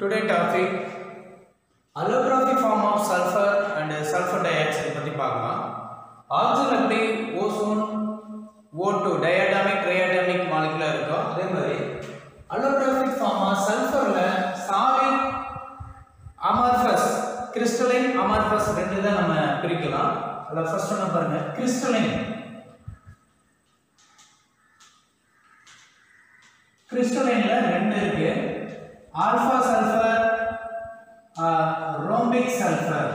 Today topic allotropy form of sulphur and sulphur dioxide பற்றி பார்க்கலாம் oxygen எப்படி ozone ஓ two டயாடாமிக் ரேடாமிக் மாலிகுலாக இருக்கோ அதே மாதிரி அலோட்ரோபிக் ஃபார்ம் ஆஃப் சல்ஃபரில் சாலிட் அமர்ஃபஸ் கிறிஸ்டலைன் அமர்ஃபஸ் ரெண்டு தான் நம்ம பிரிக்கலாம் அதில் ஃபர்ஸ்ட் ஒன்று பாருங்கள் கிறிஸ்டலைன் கிறிஸ்டலைனில் ரெண்டு இருக்குது இருக்கு alpha sulphur rhombic sulphur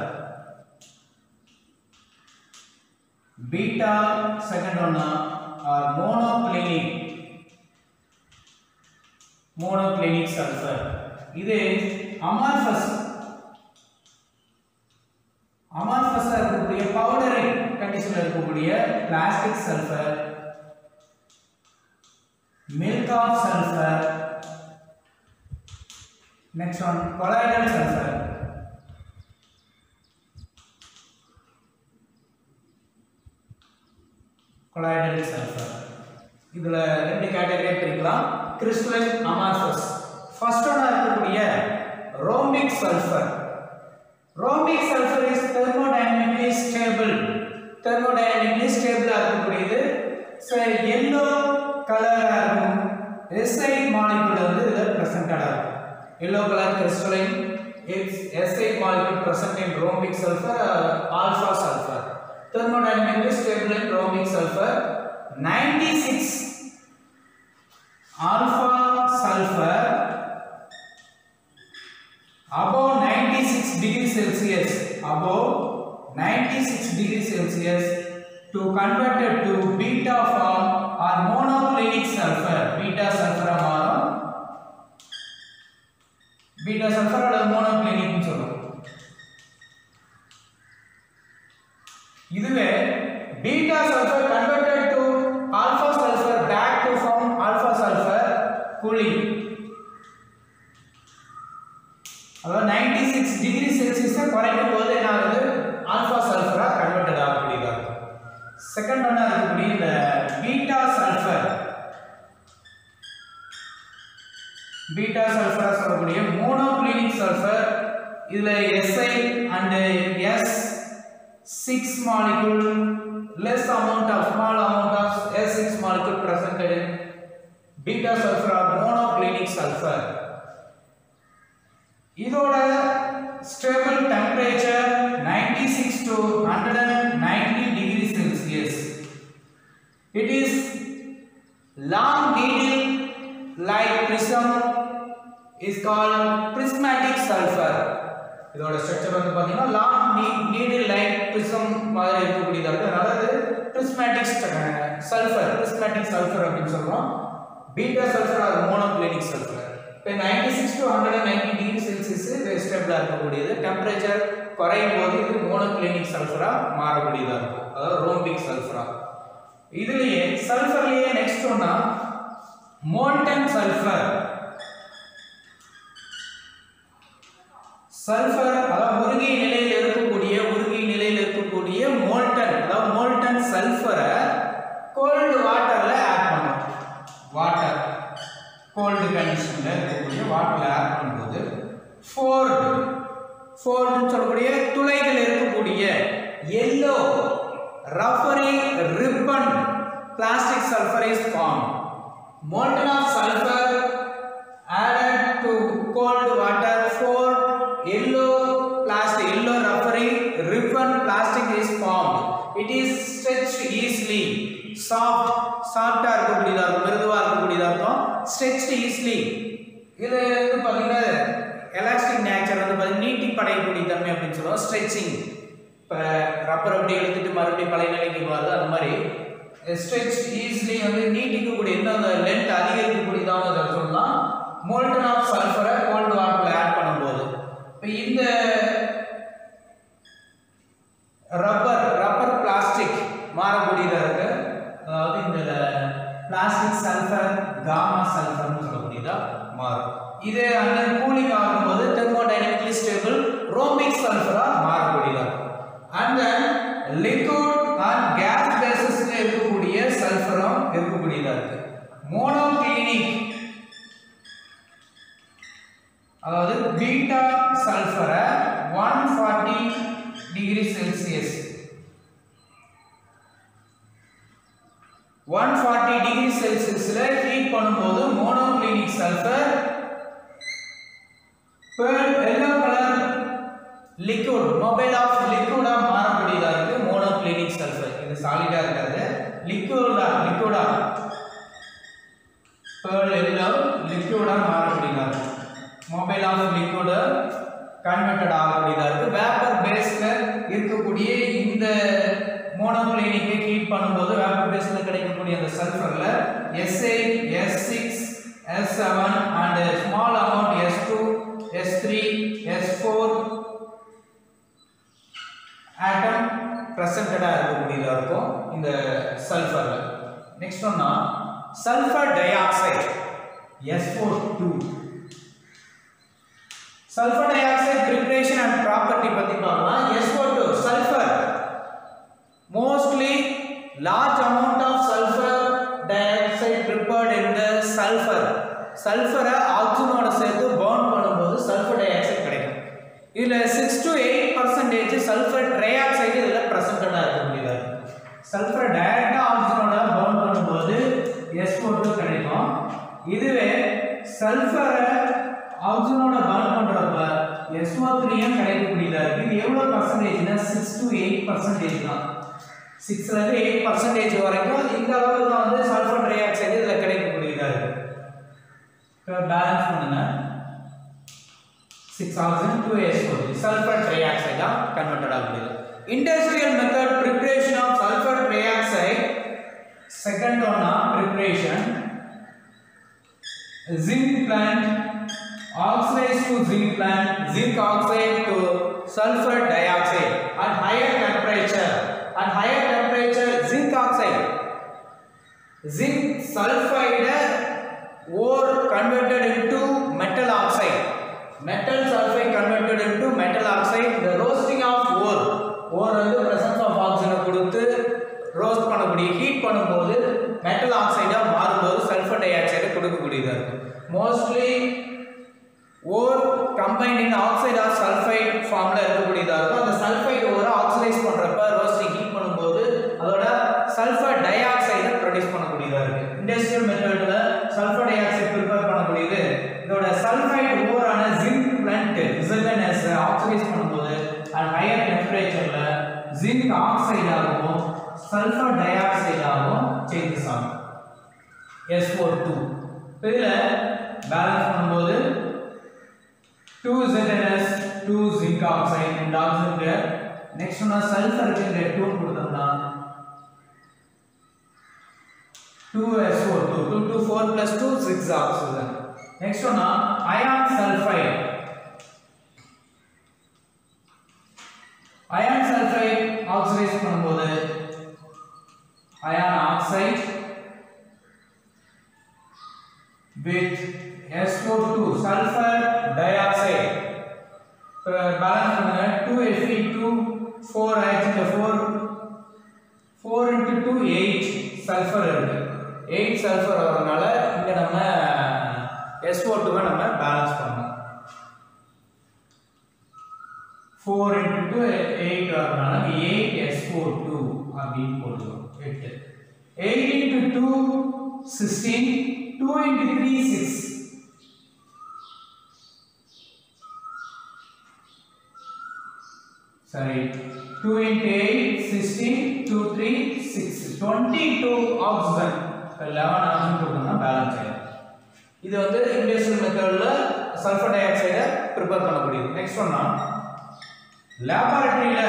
beta second ஒன்னா monoclinic. Monoclinic sulfur. இது amorphous. Amorphous இருக்கக்கூடிய பவுடர் கண்டிஷன்ல இருக்கக்கூடிய plastic sulphur milk of sulfur. Next one colloidal sulfur colloidal sulfur இதுல ரெண்டு கேட்டகரியா பிரிக்கலாம். கிறிஸ்டலைன் அமாசஸ் ஃபர்ஸ்ட் ஒன் இருக்கக்கூடிய rhombic sulphur rhombic sulphur is thermodynamically stable thermodynamically stable இருக்கக்கூடியது. ஸோ எல்லோ கலரா இருக்கும். எஸ்ஐட் மாலிகுல் வந்து இதுல பிரசன்டடா இருக்கும். Yellow color crystalline. Its acid molecule present in rhombic sulfur, uh, alpha sulfur. Thermodynamically stable in rhombic sulfur. 96 alpha sulfur above 96 degrees Celsius. Above 96 degrees Celsius to convert it to beta form second ஒன்னா இருக்கக்கூடிய இந்த beta sulphur beta சல்ஃபரா சொல்லக்கூடிய monoclinic sulphur இதுல SI and S six molecule less amount of small amount of S six molecule presented beta sulphur or monoclinic sulphur இதோட stable temperature long needle like prism is called prismatic sulfur. இதோட structure வந்து பாத்தீங்கன்னா long needle light prism மாதிரி இருக்கக்கூடியதா இருக்கு அதனால அது prismatic sulphur prismatic sulphur அப்படின்னு சொல்றோம். பீட்டா சல்ஃபர் அது மோனோக்ளினிக் சல்ஃபர் இப்போ ninety six to hundred ninety degree Celsius ஸ்டேபிளாக இருக்கக்கூடியது. டெம்பரேச்சர் குறையும் போது இது மோனோக்ளினிக் சல்ஃபராக மாறக்கூடியதாக இருக்கும். அதாவது ரோம்பிக் சல்ஃபராக இதுலயே சல்ஃபர்லயே நெக்ஸ்ட் ஒன்னா மோல்டன் சல்ஃபர் சல்ஃபர் அதாவது உருகிய நிலையில் இருக்கக்கூடிய உருகிய நிலையில் இருக்கக்கூடிய மோல்டன் அதாவது மோல்டன் சல்ஃபரை கோல்டு வாட்டர்ல ஆட் பண்ணும். வாட்டர் கோல்டு கண்டிஷன்ல இருக்கக்கூடிய வாட்டர்ல ஆட் பண்ணும்போது ஃபோர்டு ஃபோர்டுன்னு சொல்லக்கூடிய துளை இருக்கக்கூடிய yellow rubbery ribbon plastic sulfur is formed. Molten of sulfur added to cold water for yellow plastic yellow rubbery ribbon plastic is formed. It is stretched easily. Soft soft ஆ இருக்கக்கூடியதா இருக்கும் மிருதுவா இருக்கக்கூடியதா இருக்கும் stretched easily. இது வந்து பாத்தீங்கன்னா elastic nature வந்து பாத்தீங்கன்னா நீட்டி படையக்கூடிய தன்மை அப்படின்னு சொல்லுவோம். ஸ்ட்ரெச்சிங் இப்போ ரப்பர் அப்படி எடுத்துட்டு மறுபடியும் பழைய நிலைக்கு போகிறது அந்த மாதிரி. ஸ்ட்ரெச் ஈஸிலி வந்து நீட்டிக்கக்கூடிய இன்னும் அந்த லென்த் அதிகரிக்கக்கூடியதாக அதை சொல்லலாம். மோல்டன் ஆஃப் சல்ஃபரை கோல்டு வாட்டரில் ஆட் பண்ணும்போது. இப்போ இந்த ரப்பர் ரப்பர் பிளாஸ்டிக் மாறக்கூடியதாக இருக்கு. அதாவது இந்த பிளாஸ்டிக் சல்ஃபர் காமா சல்ஃபர்னு சொல்லக்கூடியதாக மாறும். இது அந்த கூலிங் ஆகும்போது தெர்மோடைனமிக்லி ஸ்டேபிள் ரோமிக் சல்ஃபரா அதாவது beta சல்ஃபரை one forty degree Celsius. One forty degree செல்சியஸ்ல heat பண்ணும்போது monoclinic sulphur yellow colour liquid mobile of லிக்விடா மாறக்கூடியதா இருக்கு மோனோக்ளினிக் சல்ஃபர் இது சாலிடா இருக்காது. லிக்விடா லிக்விடா பேர்ல் எல்லோ லிக்விடா மாறக்கூடியதா மொபைல் ஆஃப் லிக்விடு கன்வெர்டட் ஆகக்கூடியதாக இருக்குது வேப்பர் பேஸில் இருக்கக்கூடிய இந்த மோனோக்ளினிக்கை ஹீட் பண்ணும்போது வேப்பர் பேஸில் கிடைக்கக்கூடிய அந்த சல்ஃபரில் SI S six S seven and small amount S two S three S four atom பிரசன்டடா இருக்கக்கூடியதாக இருக்கும் இந்த சல்ஃபரில் நெக்ஸ்ட் ஒன்னா சல்ஃபர் டை ஆக்சைடு SO2 சல்ஃபர் டை ஆக்சைடு பிரிப்பரேஷன் அண்ட் ப்ராப்பர்ட்டி பத்தி பார்க்கலாம். SO2 sulphur mostly large amount of sulfur dioxide prepared in the sulfur. சல்ஃபரை ஆக்சிஜனோட சேர்த்து பர்ன் பண்ணும்போது சல்ஃபர் டை ஆக்சைடு கிடைக்கும். இதுல six to eight percentage sulphur trioxide இதில் ப்ரெசன்டடாக இருக்க முடியாது. சல்ஃபர் டைரக்டாக ஆக்சிஜனோட பர்ன் பண்ணும்போது எஸ் கிடைக்கும். இதுவே சல்ஃபரை ஆக்சிஜனோட பர்ன் பண்ணுறப்ப எஸ்ஓ த்ரீயும் கிடைக்கக்கூடியதா இருக்கு. இது எவ்வளோ பர்சன்டேஜ்னா சிக்ஸ் to எயிட் பர்சன்டேஜ் தான். சிக்ஸ்லேருந்து எயிட் பர்சன்டேஜ் வரைக்கும் இந்த அளவுக்கு தான் வந்து சல்ஃபர் ட்ரை ஆக்சைடு இதில் கிடைக்கக்கூடியதா இருக்கு. பேலன்ஸ் பண்ணுங்க. Six oxygen two S sulphur try ஆக்சைடா தான் ஆகுது industrial method preparation of sulphur trioxide second ஒன்னா preparation zinc plant oxides to zinc plant zinc oxide to sulfur dioxide at higher temperature at higher temperature zinc oxide zinc sulfide ore converted into metal oxide metal SO2 இதுல balance பண்ணும்போது 2 ZNS 2 zinc oxide and oxygen next one sulfur க்கு இந்த 2 கொடுத்தோம்னா 2 SO2 2 to 4 plus 2 6 oxygen next one iron sulfide iron sulfide oxidize பண்ணும்போது iron oxide with SO2 sulfur dioxide. Balance பண்ணுங்க 2 Fe2 4 ஆயிடுச்சு 4 4 into 2 8 sulphur இருக்கு. 8 sulphur வரனால இங்க நம்ம SO2 வை நம்ம பேலன்ஸ் பண்ணணும். 4 into 2 8 வரனால 8 SO2 அப்படின்னு போட்டுருவோம் 8 8 into 2 16 2 into 3 6 sorry 2 into 8 16 2 3 6 22 oxygen. 11 oxygen கொடுத்தோம்னா பேலன்ஸ் ஆயிடும் இது வந்து இண்டஸ்ட்ரியல் மெத்தட்ல சல்ஃபர் டை ஆக்சைடை ப்ரிப்பேர் பண்ணக்கூடியது. நெக்ஸ்ட் ஒன்னா லேபரட்டரியில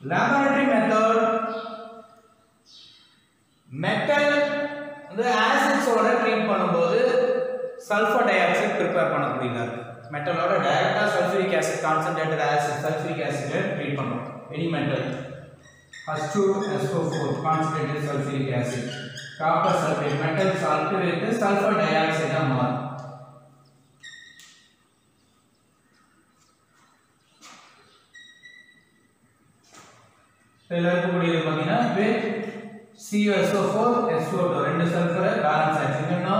லேபரட்டரி மெத்தட் மெட்டல் வந்து ஆசிட்ஸோட ட்ரீட் பண்ணும்போது சல்ஃபர் டை ஆக்சைடு ப்ரிப்பேர் பண்ணக்கூடியதாக இருக்குது மெட்டலோட டைரக்டா sulphuric acid concentrated acid sulphuric acid treat பண்ணும். Any metal H2SO4 concentrated sulfuric acid. Copper sulfate. Metal sulfate sulfur dioxide ஆ மாறும். இதில் இருக்கக்கூடியது பார்த்தீங்கன்னா CuSO4 SO2 ரெண்டு சல்ஃபர் பேலன்ஸ் ஆச்சு என்னன்னா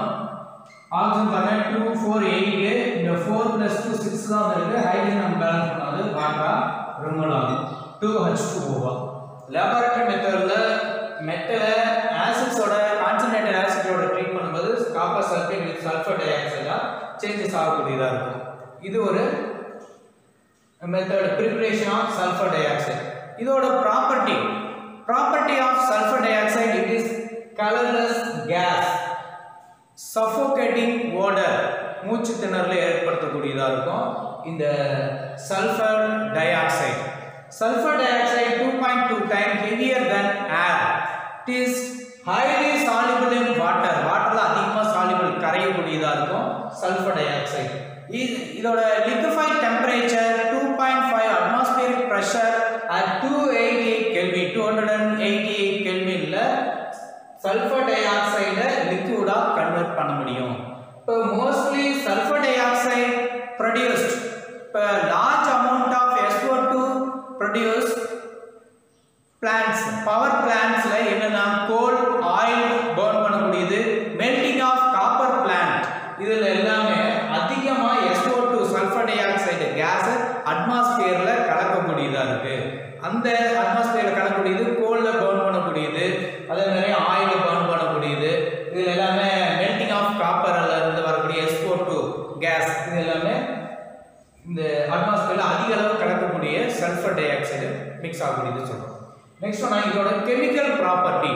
oxygen connect two four eight இந்த ஃபோர் பிளஸ் டூ சிக்ஸ் தான் இருக்கு. ஹைட்ரஜன் நம்ம பேலன்ஸ் பண்ணாது. வாட்டரா ரிமூவ் ஆகும். டூ ஹெச் டூ ஓவா லேபரட்டரி மெத்தடில் மெட்டல ஆசிட்ஸோட கான்சன்ட்ரேட்டட் ஆசிட்டோட ட்ரீட் பண்ணும்போது copper sulphate with sulphur di ஆக்சைடாக changes ஆகக்கூடியதாக இருக்கும். இது ஒரு method preparation of sulphur dioxide இதோட property property of sulphur di it is is gas. Gas suffocating odour மூச்சு திணறலை ஏற்படுத்தக்கூடியதாக இருக்கும். இந்த sulphur dioxide sulphur dioxide two point two time heavier than air it is highly soluble in water வாட்டரில் அதிகமாக soluble கரையக்கூடியதாக இருக்கும். சல்ஃபர் டை ஆக்சைடு இதோட liquefied temperature two point five atmospheric pressure two eighty eight kelvin two hundred and eighty eight கெல்வியில் sulphur tie ஆக்சைடை லிக்விடாக convert பண்ண முடியும். இப்போ mostly sulphur di oxide produced இப்போ லார்ஜ் ஆக்சைடு மிக்ஸ் சொல்றோம். நெக்ஸ்ட் ஒன் இதோட chemical property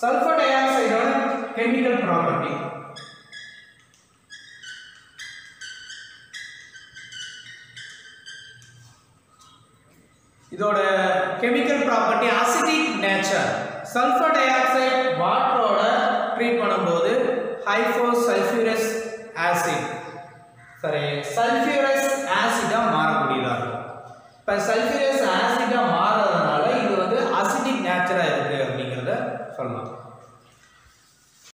sulphur டை ஆக்சைடோட கெமிக்கல் ப்ராப்பர்ட்டி இதோட chemical property acidic nature sulphur dioxide வாட்டரோட ட்ரீட் பண்ணும்போது ஹைஃபோ சல்ஃபியூரஸ் ஆசிட் சரி சல்ஃபியூரஸ் ஆசிடாக மாறக்கூடியதாக இருக்கும் இப்போ சல்ஃபியூரஸ் ஆசிடாக மாறுறதுனால